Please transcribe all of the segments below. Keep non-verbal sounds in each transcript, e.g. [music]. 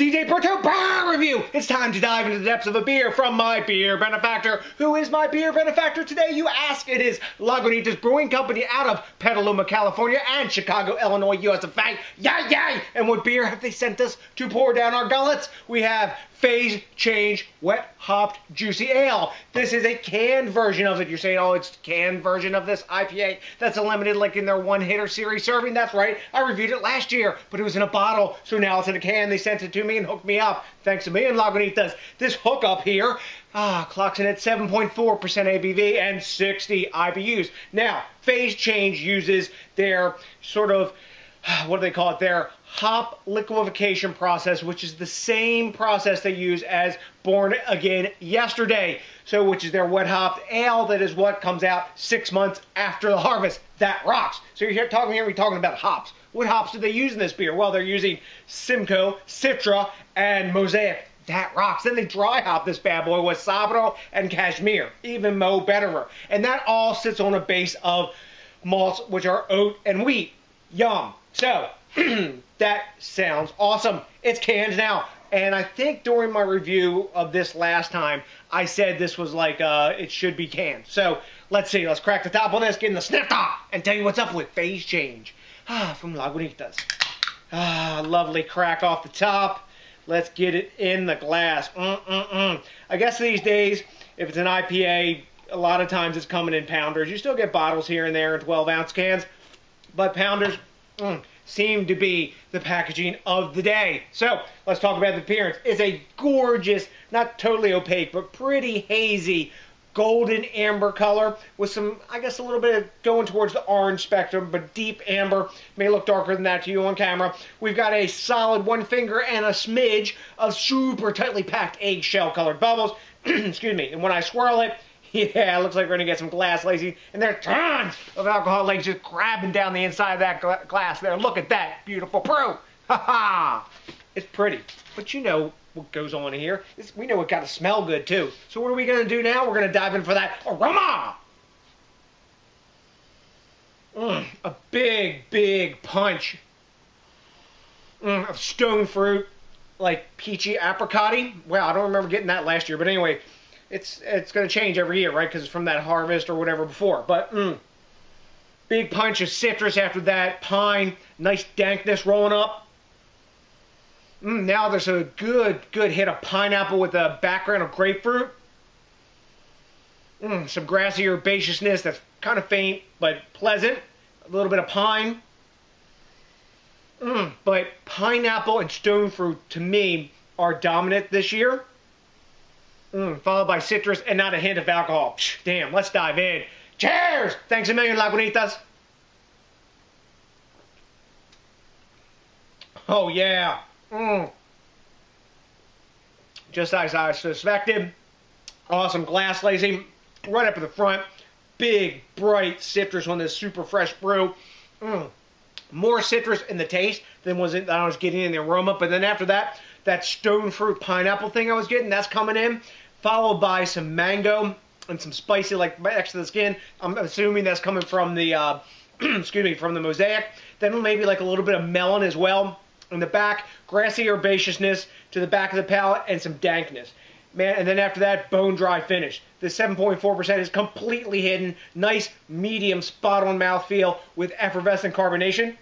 do DJ Brew Tube Beer Review! It's time to dive into the depths of a beer from my beer benefactor. Who is my beer benefactor today, you ask? It is Lagunitas Brewing Company out of Petaluma, California and Chicago, Illinois, US of A. Yay, yay! And what beer have they sent us to pour down our gullets? We have Phase Change Wet Hopped Juicy Ale. This is a canned version of it. You're saying, oh, it's canned version of this IPA. That's a limited, like in their one hitter series serving. That's right. I reviewed it last year, but it was in a bottle, so now it's in a can. They sent it to me and hooked me up. Thanks to me and Lagunitas. This hookup here ah, clocks in at 7.4% ABV and 60 IBUs. Now, Phase Change uses their sort of [sighs] what do they call it their hop liquefaction process which is the same process they use as born again yesterday so which is their wet hopped ale that is what comes out six months after the harvest that rocks so you're here talking here we're talking about hops what hops do they use in this beer well they're using simcoe citra and mosaic that rocks. Then they dry hop this bad boy with Sabro and Cashmere, even Mo Betterer. And that all sits on a base of malts, which are oat and wheat. Yum. So, [clears throat] that sounds awesome. It's canned now. And I think during my review of this last time, I said this was like, uh, it should be canned. So, let's see. Let's crack the top on this, get in the snip top, and tell you what's up with phase change. Ah, from Lagunitas. Ah, lovely crack off the top. Let's get it in the glass. Mm-mm-mm. I guess these days, if it's an IPA, a lot of times it's coming in pounders. You still get bottles here and there in 12 ounce cans, but pounders, mm, seem to be the packaging of the day. So let's talk about the appearance. It's a gorgeous, not totally opaque, but pretty hazy golden amber color with some, I guess, a little bit of going towards the orange spectrum, but deep amber. May look darker than that to you on camera. We've got a solid one finger and a smidge of super tightly packed eggshell colored bubbles. [clears throat] Excuse me. And when I swirl it, [laughs] Yeah, it looks like we're going to get some glass lacing. And there are tons of alcohol legs just grabbing down the inside of that gla glass there. Look at that beautiful brew. [laughs] Ha ha! It's pretty. But you know what goes on here. It's, we know it got to smell good too. So what are we going to do now? We're going to dive in for that aroma! Mm, a big, big punch mm, of stone fruit, like peachy apricot Well, I don't remember getting that last year, but anyway, it's it's going to change every year, right? Because it's from that harvest or whatever before. But mm, big punch of citrus after that, pine, nice dankness rolling up. Mm, now there's a good good hit of pineapple with a background of grapefruit. Mm, some grassy herbaceousness that's kind of faint but pleasant. A little bit of pine. Mm, but pineapple and stone fruit to me are dominant this year. Mm, followed by citrus and not a hint of alcohol. Psh, damn, let's dive in. Cheers! Thanks a million, Lagunitas. Oh, yeah. Mm. Just as I suspected. Awesome glass lacing right up at the front. Big, bright citrus on this super fresh brew. Mm. More citrus in the taste than was it, I was getting in the aroma. But then after that, that stone fruit pineapple thing I was getting, that's coming in followed by some mango and some spicy like next to the skin. I'm assuming that's coming from the uh, [clears throat] excuse me from the mosaic. Then maybe like a little bit of melon as well. In the back, grassy herbaceousness to the back of the palate and some dankness. Man, and then after that, bone dry finish. The 7.4% is completely hidden. Nice, medium, spot on mouthfeel with effervescent carbonation.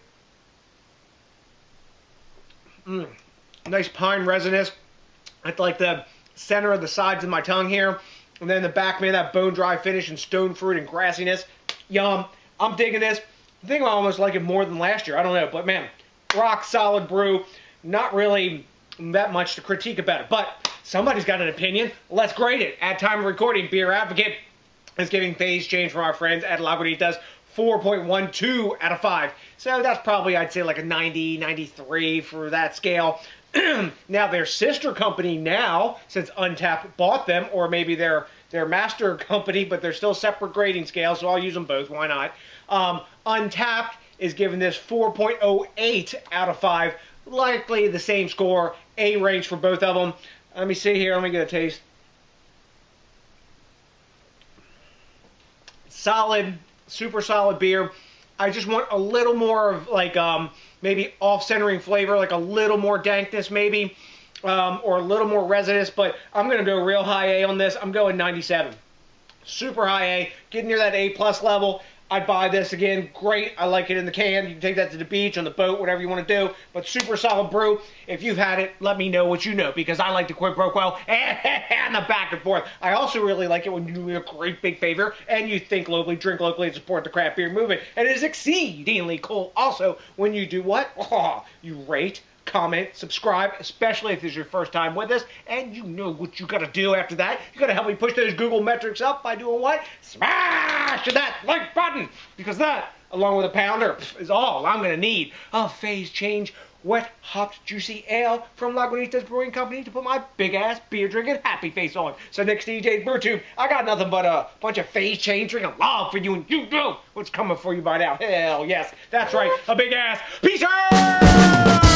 Mm. Nice pine resinous. I like the center of the sides of my tongue here. And then the back, man, that bone dry finish and stone fruit and grassiness. Yum. I'm digging this. I think I almost like it more than last year. I don't know. But man, rock solid brew. Not really that much to critique about it. But somebody's got an opinion. Let's grade it. At time of recording, Beer Advocate is giving phase change from our friends at Lagunitas 4.12 out of 5. So that's probably, I'd say, like a 90, 93 for that scale. [clears throat] now their sister company now, since Untappd bought them, or maybe their their master company, but they're still separate grading scales, so I'll use them both. Why not? Um, Untappd is giving this 4.08 out of 5. Likely the same score, A range for both of them. Let me see here. Let me get a taste. Solid, super solid beer. I just want a little more of like um, maybe off-centering flavor, like a little more dankness maybe. um, or a little more resinous, but I'm going to go real high A on this. I'm going 97. Super high A, getting near that A plus level. I'd buy this again. Great. I like it in the can. You can take that to the beach, on the boat, whatever you want to do. But super solid brew. If you've had it, let me know what you know because I like the quid pro quo [laughs] and the back and forth. I also really like it when you do me a great big favor and you think locally, drink locally, and support the craft beer movement. And it is exceedingly cool also when you do what? Oh, [laughs] you rate, comment, subscribe, especially if this is your first time with us. And you know what you got to do after that. You got to help me push those Google metrics up by doing what? Smash that like button because that, along with a pounder, is all I'm going to need. A phase change wet, hopped, juicy ale from Lagunitas Brewing Company to put my big ass beer drinking happy face on. So next DJ's Brew Tube, I got nothing but a bunch of phase change drinking love for you, and you know what's coming for you by now. Hell yes, that's right, a big ass peace out!